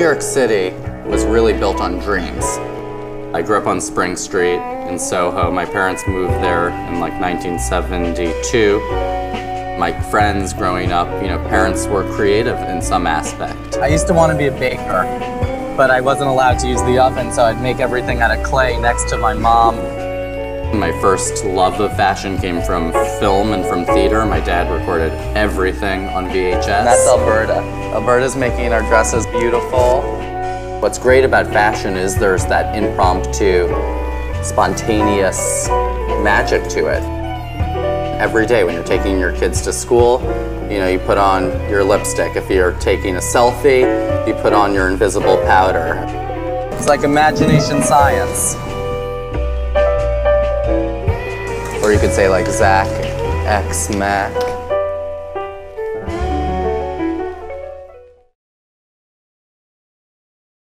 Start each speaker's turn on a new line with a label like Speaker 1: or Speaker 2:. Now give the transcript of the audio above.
Speaker 1: York City was really built on dreams. I grew up on Spring Street in Soho. My parents moved there in like 1972. My friends growing up, you know, parents were creative in some aspect.
Speaker 2: I used to want to be a baker, but I wasn't allowed to use the oven, so I'd make everything out of clay next to my mom.
Speaker 1: My first love of fashion came from film and from theater. My dad recorded everything on VHS.
Speaker 2: And that's Alberta. Alberta's making our dresses beautiful.
Speaker 1: What's great about fashion is there's that impromptu, spontaneous magic to it. Every day when you're taking your kids to school, you know, you put on your lipstick. If you're taking a selfie, you put on your invisible powder.
Speaker 2: It's like imagination science.
Speaker 1: Could say like Zac X Mac.